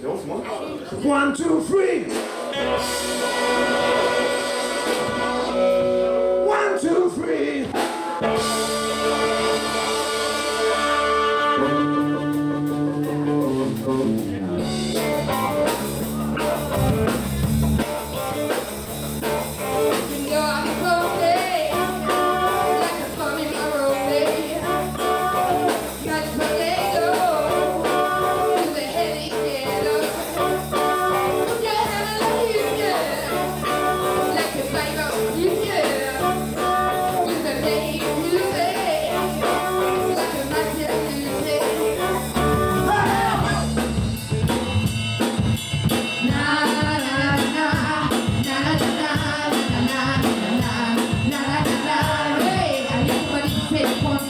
Three. One, two, three. One, two, three. David Ponce.